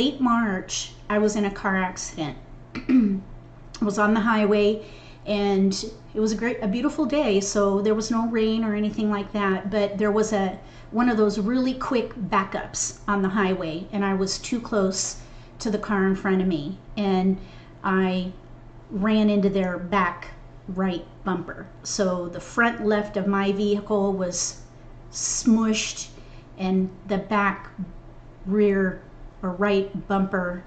Late March, I was in a car accident. I was on the highway and it was a great a beautiful day so there was no rain or anything like that but there was a one of those really quick backups on the highway and I was too close to the car in front of me and I ran into their back right bumper so the front left of my vehicle was smushed and the back rear or right bumper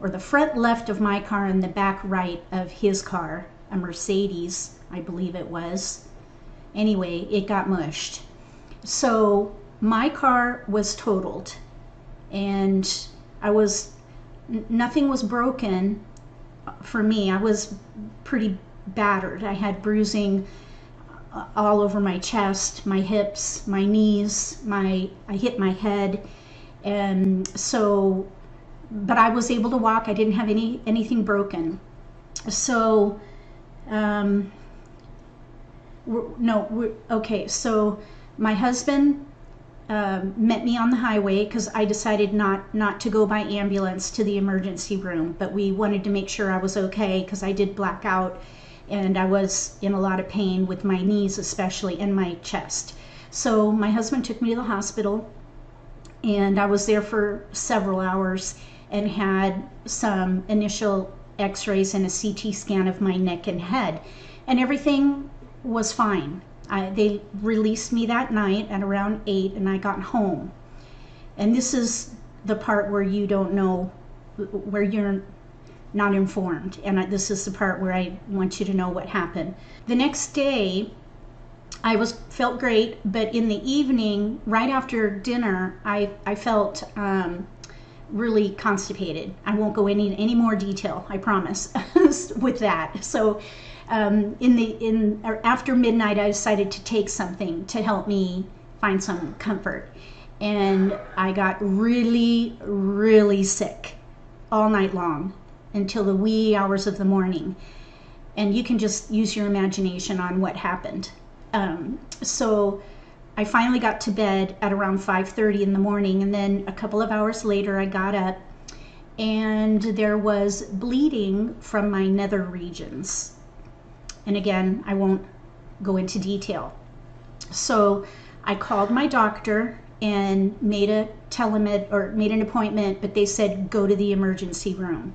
or the front left of my car and the back right of his car, a Mercedes, I believe it was. Anyway, it got mushed. So my car was totaled and I was, nothing was broken for me. I was pretty battered. I had bruising uh, all over my chest, my hips, my knees, my, I hit my head. And so but I was able to walk. I didn't have any anything broken. So, um, no, okay. So my husband uh, met me on the highway because I decided not not to go by ambulance to the emergency room, but we wanted to make sure I was okay because I did black out and I was in a lot of pain with my knees, especially in my chest. So my husband took me to the hospital, and I was there for several hours and had some initial x-rays and a CT scan of my neck and head and everything was fine. I, they released me that night at around 8 and I got home. And this is the part where you don't know, where you're not informed. And I, this is the part where I want you to know what happened. The next day, I was felt great, but in the evening, right after dinner, I, I felt um, really constipated. I won't go any any more detail. I promise with that. So um, in the in after midnight, I decided to take something to help me find some comfort, and I got really really sick all night long until the wee hours of the morning. And you can just use your imagination on what happened. Um, so I finally got to bed at around 5:30 in the morning and then a couple of hours later I got up and there was bleeding from my nether regions. And again, I won't go into detail. So I called my doctor and made a telemed or made an appointment, but they said go to the emergency room.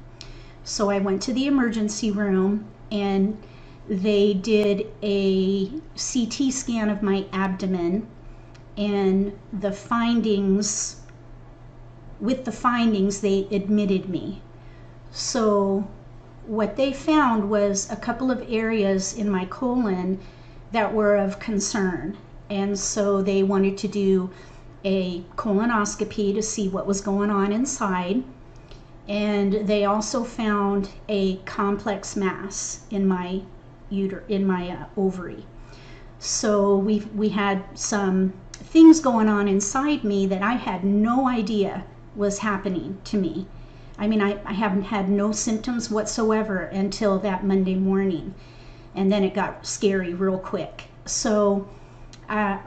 So I went to the emergency room and they did a CT scan of my abdomen and the findings with the findings they admitted me. So what they found was a couple of areas in my colon that were of concern and so they wanted to do a colonoscopy to see what was going on inside and they also found a complex mass in my uter in my uh, ovary so we we had some things going on inside me that I had no idea was happening to me. I mean, I, I haven't had no symptoms whatsoever until that Monday morning. And then it got scary real quick. So, uh,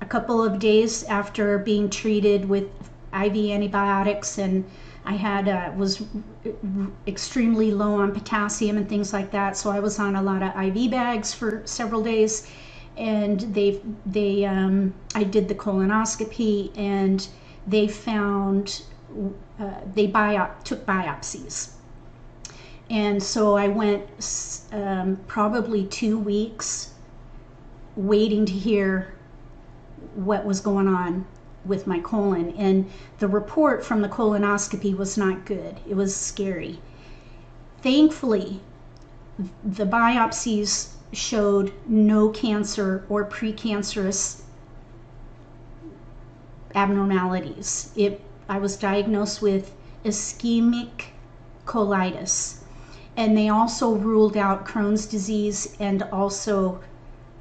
a couple of days after being treated with IV antibiotics, and I had uh, was extremely low on potassium and things like that. So I was on a lot of IV bags for several days and they they um, I did the colonoscopy and they found uh, they biop- took biopsies and so I went um, probably two weeks waiting to hear what was going on with my colon and the report from the colonoscopy was not good it was scary thankfully the biopsies showed no cancer or precancerous abnormalities. It, I was diagnosed with ischemic colitis, and they also ruled out Crohn's disease and also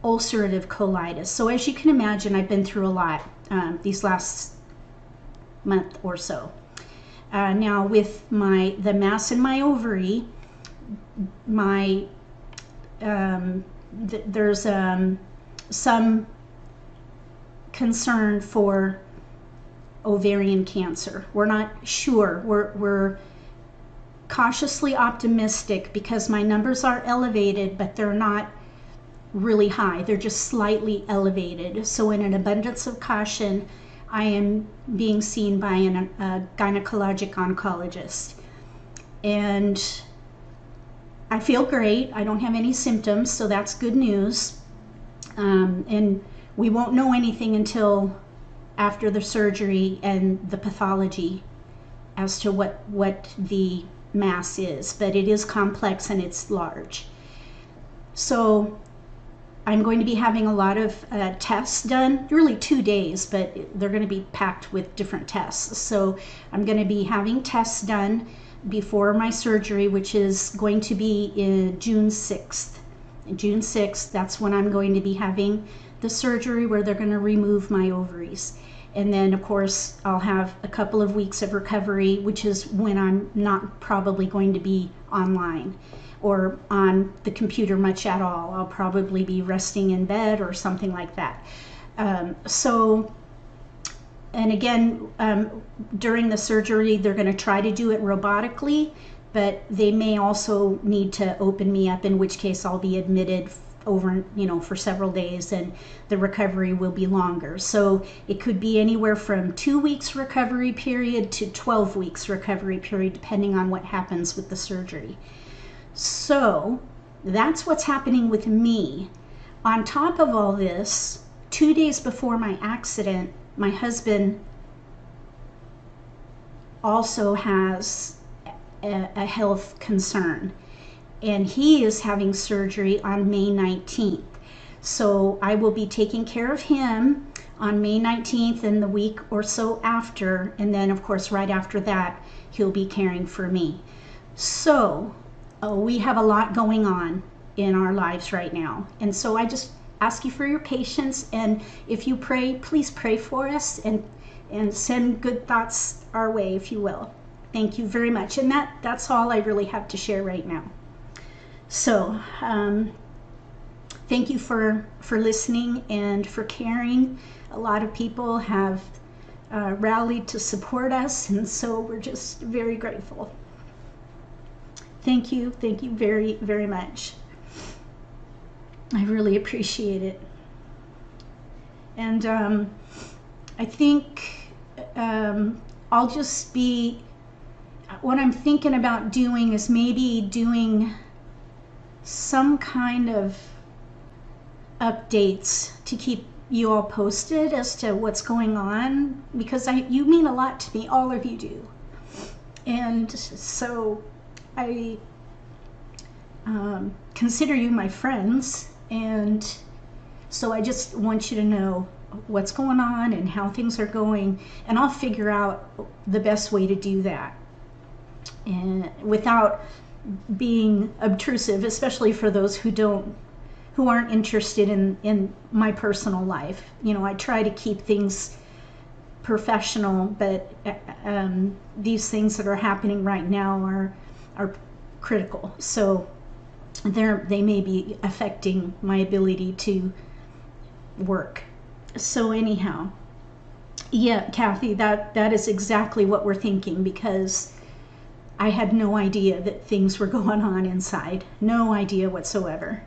ulcerative colitis. So, as you can imagine, I've been through a lot um, these last month or so. Uh, now, with my the mass in my ovary, my um, th- there's um, some concern for ovarian cancer. We're not sure. We're, we're cautiously optimistic because my numbers are elevated, but they're not really high. They're just slightly elevated. So, in an abundance of caution, I am being seen by an, a gynecologic oncologist. And I feel great. I don't have any symptoms, so that's good news. Um, and we won't know anything until after the surgery and the pathology as to what what the mass is, but it is complex and it's large. So I'm going to be having a lot of uh, tests done, really two days, but they're going to be packed with different tests. So I'm going to be having tests done before my surgery, which is going to be in June 6th. June 6th, that's when I'm going to be having the surgery where they're going to remove my ovaries. And then, of course, I'll have a couple of weeks of recovery, which is when I'm not probably going to be online or on the computer much at all. I'll probably be resting in bed or something like that. Um, so, and again, um, during the surgery, they're going to try to do it robotically, but they may also need to open me up, in which case I'll be admitted over you know for several days and the recovery will be longer. So it could be anywhere from two weeks recovery period to 12 weeks recovery period depending on what happens with the surgery. So that's what's happening with me. On top of all this, two days before my accident, my husband also has a, a health concern and he is having surgery on May 19th. So I will be taking care of him on May 19th and the week or so after. And then, of course, right after that, he'll be caring for me. So uh, we have a lot going on in our lives right now. And so I just ask you for your patience. And if you pray, please pray for us and, and send good thoughts our way, if you will. Thank you very much. And that, that's all I really have to share right now. So, um, thank you for, for listening and for caring. A lot of people have uh, rallied to support us, and so we're just very grateful. Thank you. Thank you very, very much. I really appreciate it. And um, I think um, I'll just be, what I'm thinking about doing is maybe doing some kind of updates to keep you all posted as to what's going on? Because I you mean a lot to me all of you do. And so I um, consider you my friends, and so I just want you to know what's going on and how things are going, and I'll figure out the best way to do that, and without being obtrusive, especially for those who don't who aren't interested in in my personal life. You know, I try to keep things professional, but um, these things that are happening right now are are critical. So they they may be affecting my ability to work. So anyhow, yeah, Kathy, that that is exactly what we're thinking because I had no idea that things were going on inside. No idea whatsoever.